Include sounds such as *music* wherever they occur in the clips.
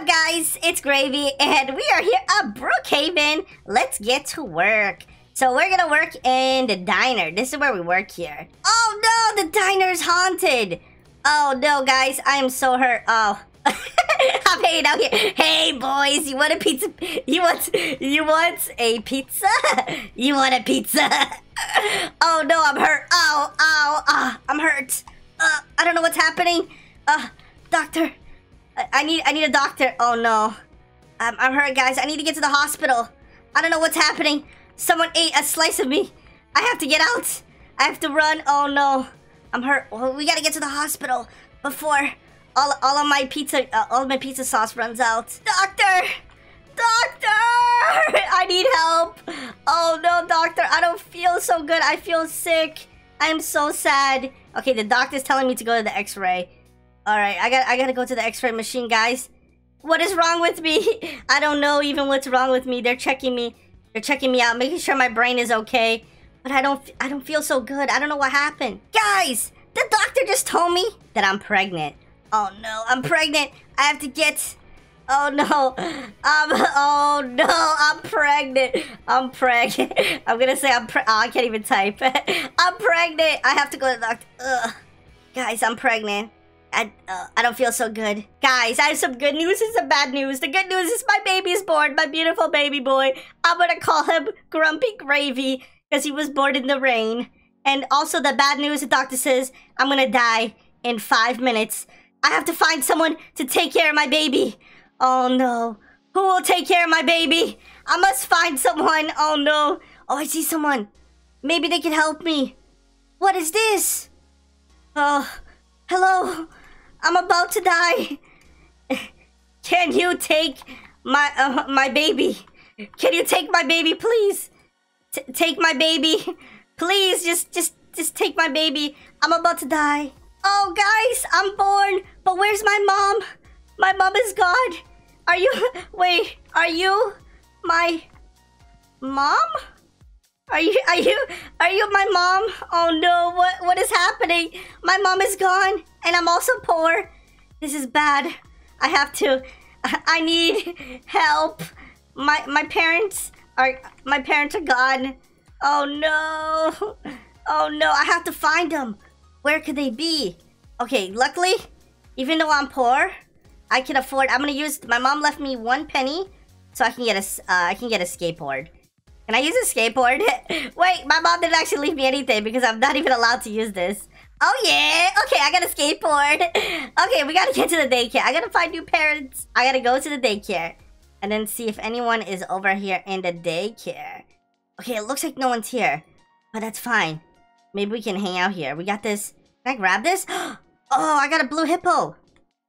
up, guys? It's Gravy, and we are here at Brookhaven. Let's get to work. So we're gonna work in the diner. This is where we work here. Oh no, the diner's haunted. Oh no, guys, I am so hurt. Oh. *laughs* I'm hanging out here. Hey boys, you want a pizza? You want you want a pizza? *laughs* You want a pizza? *laughs* Oh no, I'm hurt. Oh, oh, ah, I'm hurt. Uh, I don't know what's happening. Uh, doctor, I, need I need a doctor. Oh no, I'm I'm hurt, guys. I need to get to the hospital. I don't know what's happening. Someone ate a slice of me. I have to get out. I have to run. Oh no, I'm hurt. Well, we gotta get to the hospital before all all of my pizza uh, all of my pizza sauce runs out. Doctor, doctor, *laughs* I need help. Oh no, doctor, I don't feel so good. I feel sick. I'm so sad. Okay, the doctor's telling me to go to the X-ray. All right, I got I gotta go to the X-ray machine, guys. What is wrong with me? *laughs* I don't know even what's wrong with me. They're checking me. They're checking me out, making sure my brain is okay. But I don't I don't feel so good. I don't know what happened. Guys, the doctor just told me that I'm pregnant. Oh no, I'm pregnant. I have to get Oh no. I'm um, *laughs* oh no, I'm pregnant. I'm pregnant. *laughs* I'm gonna say I'm pre oh, I can't even type. I'm pregnant. I have to go to the doctor. Ugh. Guys, I'm pregnant. I, uh, I don't feel so good. Guys, I have some good news and some bad news. The good news is my baby's born, my beautiful baby boy. I'm gonna call him Grumpy Gravy because he was born in the rain. And also the bad news, the doctor says I'm gonna die in five minutes. I have to find someone to take care of my baby. Oh no. Who will take care of my baby? I must find someone. Oh no. Oh, I see someone. Maybe they can help me. What is this? Oh, hello. I'm about to die. *laughs* Can you take my uh, my baby? Can you take my baby, please? T take my baby, please. Just just just take my baby. I'm about to die. Oh, guys, I'm born. But where's my mom? My mom is gone. Are you... *laughs* Wait, are you my mom? Are you... Are you... Are you my mom? Oh, no. What, what is happening? My mom is gone. And I'm also poor. This is bad. I have to... I need help. My my parents are... My parents are gone. Oh, no. Oh, no. I have to find them. Where could they be? Okay, luckily, even though I'm poor, I can afford. I'm gonna use. My mom left me one penny, so I can get a. Uh, I can get a skateboard. Can I use a skateboard? *laughs* Wait, my mom didn't actually leave me anything because I'm not even allowed to use this. Oh yeah, okay, I got a skateboard. *laughs* okay, we gotta get to the daycare. I gotta find new parents. I gotta go to the daycare and then see if anyone is over here in the daycare. Okay, it looks like no one's here, but that's fine. Maybe we can hang out here. We got this. Can I grab this? *gasps* Oh, I got a blue hippo.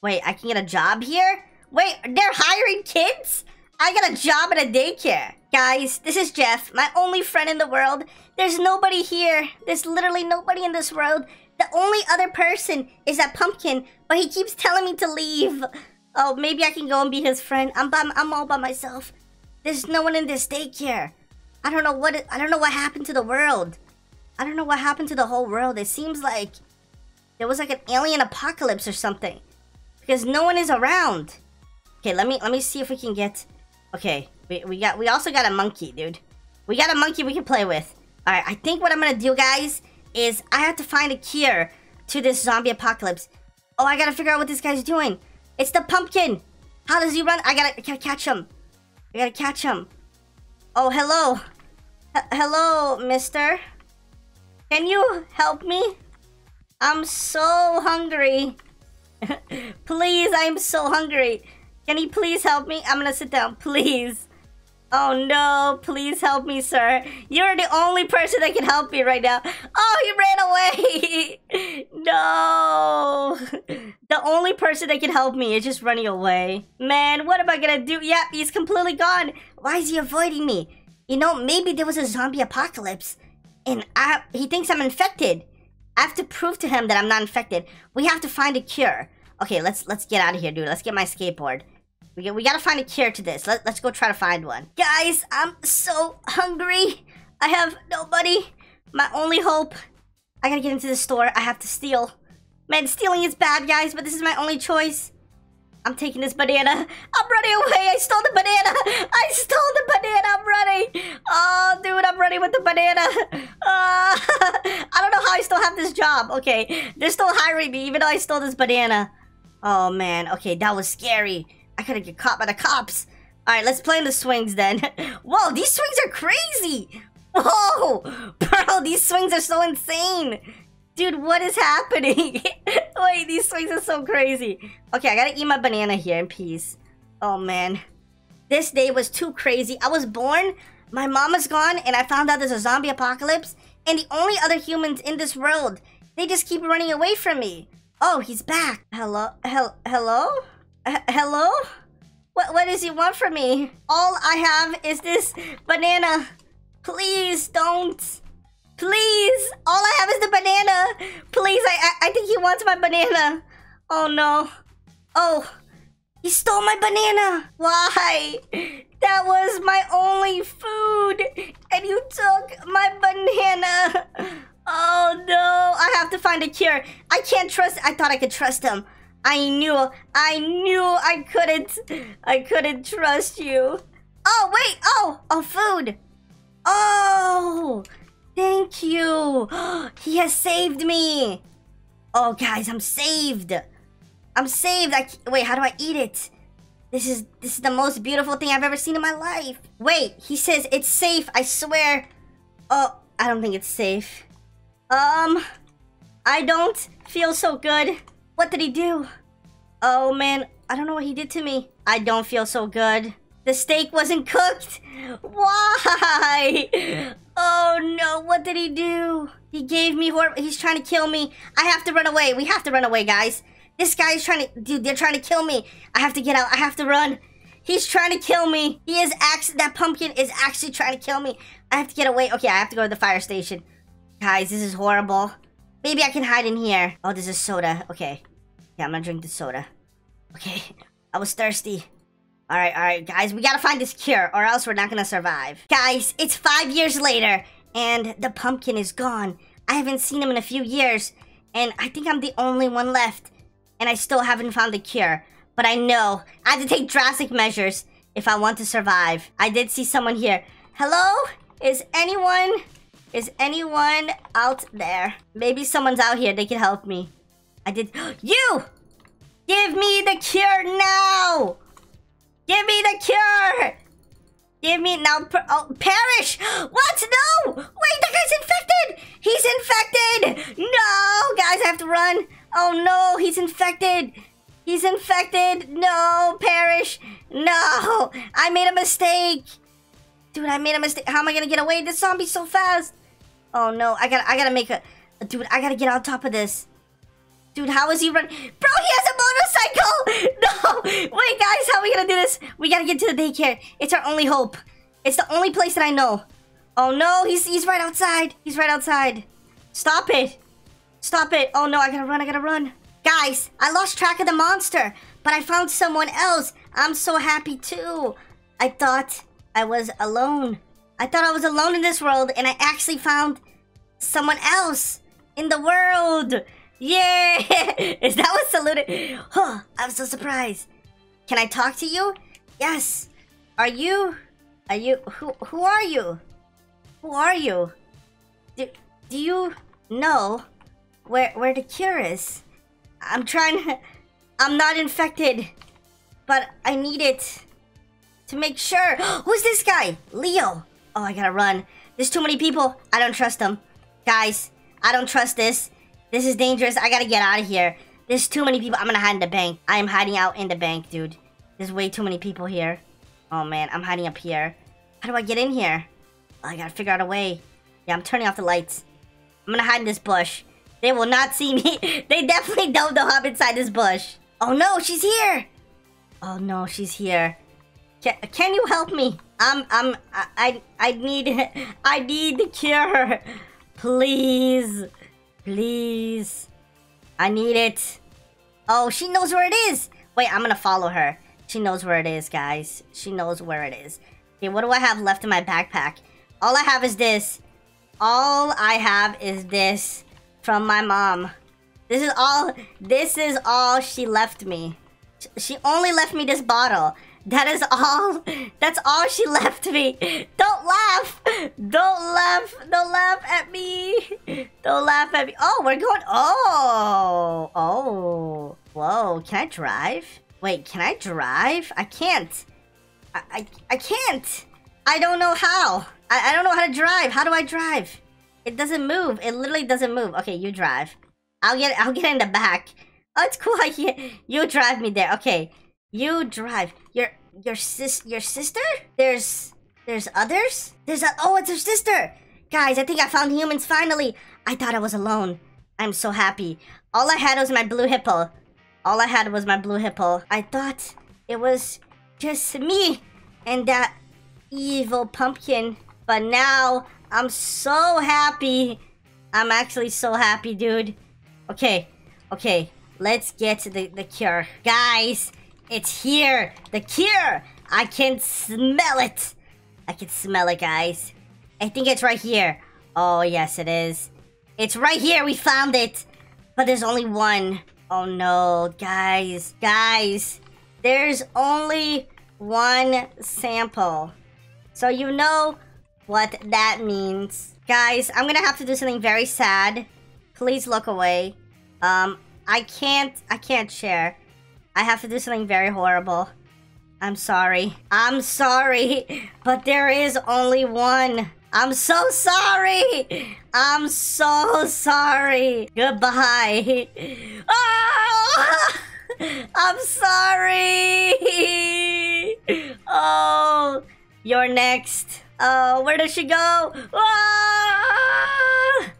Wait, I can get a job here? Wait, they're hiring kids? I got a job at a daycare. Guys, this is Jeff, my only friend in the world. There's nobody here. There's literally nobody in this world. The only other person is that pumpkin, but he keeps telling me to leave. Oh, maybe I can go and be his friend. I'm by, I'm all by myself. There's no one in this daycare. I don't know what I don't know what happened to the world. I don't know what happened to the whole world. It seems like there was like an alien apocalypse or something. Because no one is around. Okay, let me let me see if we can get Okay, we, we got we also got a monkey, dude. We got a monkey we can play with. Alright, I think what I'm gonna do, guys, is I have to find a cure to this zombie apocalypse. Oh, I gotta figure out what this guy's doing. It's the pumpkin. How does he run? I gotta, I gotta catch him. I gotta catch him. Oh, hello. H hello, mister. Can you help me? I'm so hungry. *laughs* please, I'm so hungry. Can you please help me? I'm gonna sit down, please. Oh no, please help me, sir. You're the only person that can help me right now. Oh, he ran away. *laughs* no. The only person that can help me is just running away. Man, what am I gonna do? Yep, he's completely gone. Why is he avoiding me? You know, maybe there was a zombie apocalypse and I, he thinks I'm infected. I have to prove to him that I'm not infected. We have to find a cure. Okay, let's let's get out of here, dude. Let's get my skateboard. We, we gotta find a cure to this. Let, let's go try to find one. Guys, I'm so hungry. I have nobody. My only hope. I gotta get into the store. I have to steal. Man, stealing is bad, guys, but this is my only choice. I'm taking this banana. I'm running away. I stole the banana. *laughs* I stole the banana. I'm running. Oh, dude, I'm running with the banana. Uh, *laughs* *laughs* I don't know how I still have this job. Okay, they're still hiring me even though I stole this banana. Oh, man. Okay, that was scary. Have get caught by the cops. All right, let's play in the swings then. *laughs* Whoa, these swings are crazy. Whoa, bro, these swings are so insane. Dude, what is happening? *laughs* Wait, these swings are so crazy. Okay, I gotta eat my banana here in peace. Oh, man. This day was too crazy. I was born, my mom is gone, and I found out there's a zombie apocalypse, and the only other humans in this world, they just keep running away from me. Oh, he's back. Hello? Hel hello? H hello? What, what does he want from me? All I have is this banana. Please don't. Please! All I have is the banana! Please, I, I, I think he wants my banana. Oh no. Oh, he stole my banana! Why? That was my only food! And you took my banana! Oh no, I have to find a cure. I can't trust- I thought I could trust him. I knew, I knew I couldn't, I couldn't trust you. Oh, wait, oh, oh, food. Oh, Thank you! *gasps* he has saved me! Oh, guys, I'm saved! I'm saved! I Wait, how do I eat it? This is this is the most beautiful thing I've ever seen in my life. Wait, he says it's safe, I swear. Oh, I don't think it's safe. Um, I don't feel so good. What did he do? Oh, man, I don't know what he did to me. I don't feel so good. The steak wasn't *laughs* cooked. Why? Oh no, what did he do? He gave me horror. He's trying to kill me. I have to run away. We have to run away, guys. This guy is trying to, dude, they're trying to kill me. I have to get out. I have to run. He's trying to kill me. He is actually, that pumpkin is actually trying to kill me. I have to get away. Okay, I have to go to the fire station. Guys, this is horrible. Maybe I can hide in here. Oh, this is soda. Okay. Yeah, I'm gonna drink the soda. Okay. *laughs* I was thirsty. Alright, alright, guys, we gotta find this cure, or else we're not gonna survive. Guys, it's five years later, and the pumpkin is gone. I haven't seen him in a few years, and I think I'm the only one left. And I still haven't found the cure. But I know I have to take drastic measures if I want to survive. I did see someone here. Hello? Is anyone... Is anyone out there? Maybe someone's out here. They can help me. I did... *gasps* You! Give me the cure now! Give me the cure! Give me now. Oh, perish! *gasps* What? No! Wait, that guy's infected! He's infected! No! Guys, I have to run. Oh no, he's infected. He's infected. No, perish. No! I made a mistake. Dude, I made a mistake. How am I gonna get away? This zombie's so fast. Oh no, I gotta I gotta make a dude, I gotta get on top of this. Dude, how is he running? Bro, he has a motorcycle! *laughs* No! Wait, guys, how are we gonna do this? We gotta get to the daycare. It's our only hope. It's the only place that I know. Oh no, he's he's right outside. He's right outside. Stop it. Stop it. Oh no, I gotta run, I gotta run. Guys, I lost track of the monster, but I found someone else. I'm so happy too. I thought I was alone. I thought I was alone in this world, and I actually found someone else in the world. Yeah! *laughs* Is that what saluted? Huh, I'm so surprised. Can I talk to you? Yes. Are you... Are you... Who, who are you? Who are you? Do, do you know where, where the cure is? I'm trying to... *laughs* I'm not infected. But I need it. To make sure. *gasps* Who's this guy? Leo. Oh, I gotta run. There's too many people. I don't trust them. Guys, I don't trust this. This is dangerous. I gotta get out of here. There's too many people. I'm gonna hide in the bank. I am hiding out in the bank, dude. There's way too many people here. Oh, man. I'm hiding up here. How do I get in here? I gotta figure out a way. Yeah, I'm turning off the lights. I'm gonna hide in this bush. They will not see me. *laughs* they definitely don't know I'm inside this bush. Oh, no. She's here. Oh, no. She's here. Can, can you help me? I'm, I'm, I, I, I need, *laughs* I need the cure. Please. Please. I need it. Oh, she knows where it is. Wait, I'm gonna follow her. She knows where it is, guys. She knows where it is. Okay, what do I have left in my backpack? All I have is this. All I have is this from my mom. This is all, this is all she left me. She only left me this bottle. That is all. That's all she left me. Don't laugh. Don't laugh. Don't laugh at me. Don't laugh at me. Oh, we're going. Oh. Oh. Whoa. Can I drive? Wait, can I drive? I can't. I, I, I can't. I don't know how. I, I don't know how to drive. How do I drive? It doesn't move. It literally doesn't move. Okay, you drive. I'll get I'll get in the back. Oh, it's cool. *laughs* You drive me there. Okay, you drive. Your your sis your sister? There's there's others. There's a oh, it's her sister. Guys, I think I found humans finally. I thought I was alone. I'm so happy. All I had was my blue hippo. All I had was my blue hippo. I thought it was just me and that evil pumpkin. But now I'm so happy. I'm actually so happy, dude. Okay, okay, let's get the, the cure. Guys, it's here. The cure. I can smell it. I can smell it, guys. I think it's right here. Oh, yes, it is. It's right here. We found it. But there's only one. Oh, no. Guys, guys. There's only one sample. So you know what that means. Guys, I'm gonna have to do something very sad. Please look away. Um, I can't, I can't share. I have to do something very horrible. I'm sorry. I'm sorry, but there is only one. I'm so sorry. I'm so sorry. Goodbye. Oh, I'm sorry. Oh, you're next. Oh, where does she go? Ah!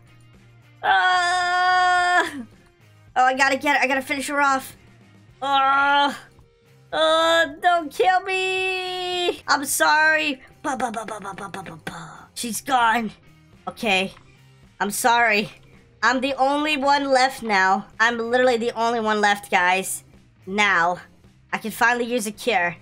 ah! Oh, I gotta get her. I gotta finish her off. Oh, oh! don't kill me. I'm sorry. She's gone. Okay. I'm sorry. I'm the only one left now. I'm literally the only one left, guys. Now, I can finally use a cure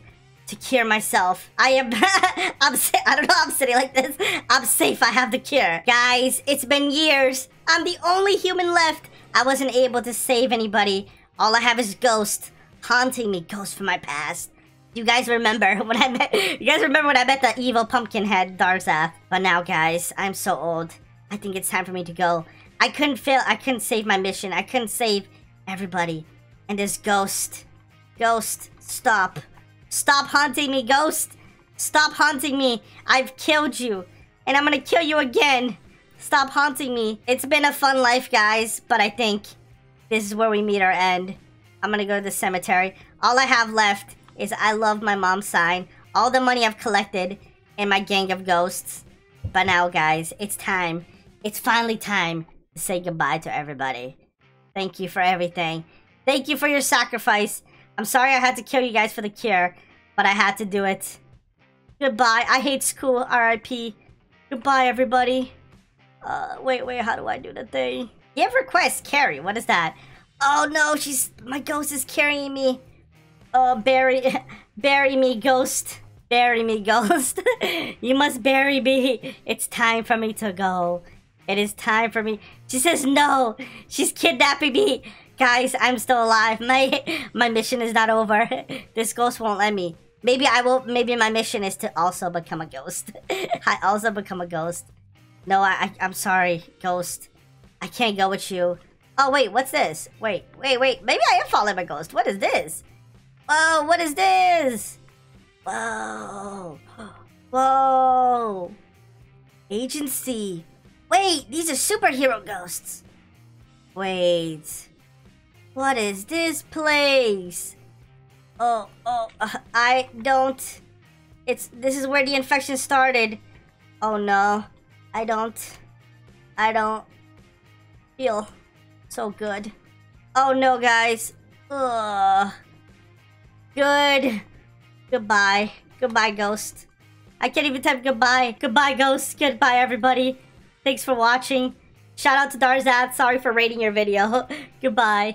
to cure myself. I am, *laughs* I'm, I don't know I'm sitting like this. I'm safe, I have the cure. Guys, it's been years. I'm the only human left. I wasn't able to save anybody. All I have is ghost haunting me, Ghost from my past. You guys remember *laughs* when I met, you guys remember when I met the evil pumpkin head, Darzeth. But now, guys, I'm so old. I think it's time for me to go. I couldn't fail, I couldn't save my mission. I couldn't save everybody. And this Ghost, Ghost, stop. Stop haunting me, ghost! Stop haunting me! I've killed you! And I'm gonna kill you again! Stop haunting me! It's been a fun life, guys, but I think this is where we meet our end. I'm gonna go to the cemetery. All I have left is I love my mom sign, all the money I've collected, and my gang of ghosts. But now, guys, it's time. It's finally time to say goodbye to everybody. Thank you for everything. Thank you for your sacrifice. I'm sorry I had to kill you guys for the cure, but I had to do it. Goodbye. I hate school. R.I.P. Goodbye, everybody. Uh, wait, wait, how do I do the thing? Give request, carry. What is that? Oh no, she's my ghost is carrying me. Oh, bury, *laughs* bury me, ghost. Bury me, ghost. *laughs* you must bury me. It's time for me to go. It is time for me. She says no. She's kidnapping me. Guys, I'm still alive. *laughs* My my mission is not over. This ghost won't let me. Maybe I will. Maybe my mission is to also become a ghost. I also become a ghost. No, I, I I'm sorry, ghost. I can't go with you. Oh wait, what's this? Wait, wait, wait. Maybe I am following my ghost. What is this? Whoa, what is this? Whoa, *gasps* whoa. Agency. Wait, these are superhero ghosts. Wait. What is this place? Oh, oh, uh, *laughs* I don't... It's, this is where the infection started. Oh no, I don't, I don't feel so good. Oh no, guys. Ugh. Good. Goodbye. Goodbye, ghost. I can't even type goodbye. Goodbye, ghost. Goodbye, everybody. Thanks for watching. Shout out to Darzeth. Sorry for rating your video. *laughs* Goodbye.